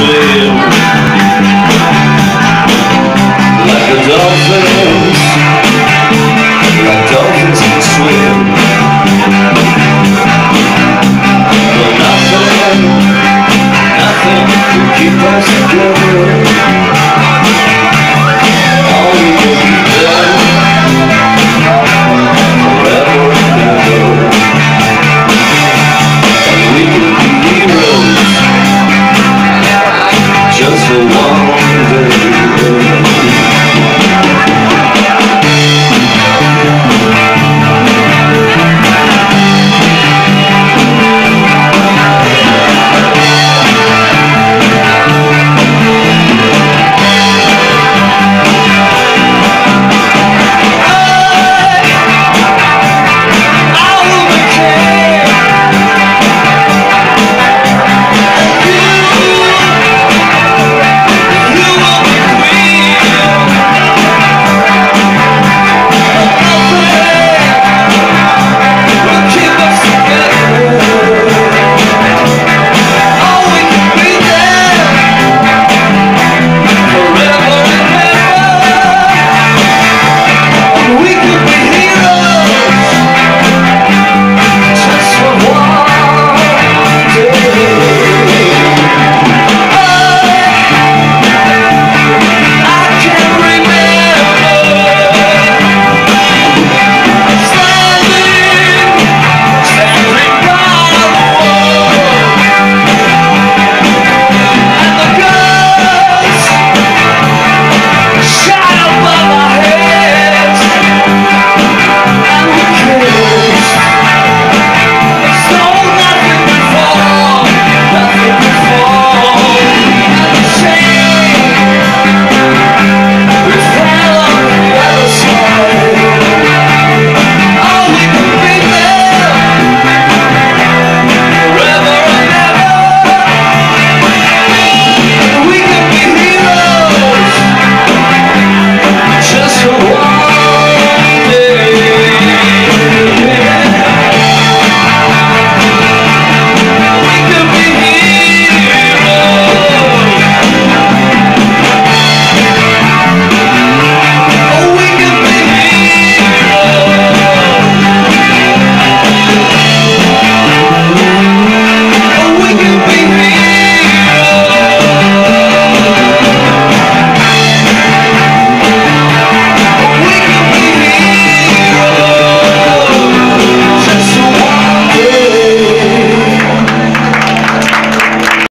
Ashley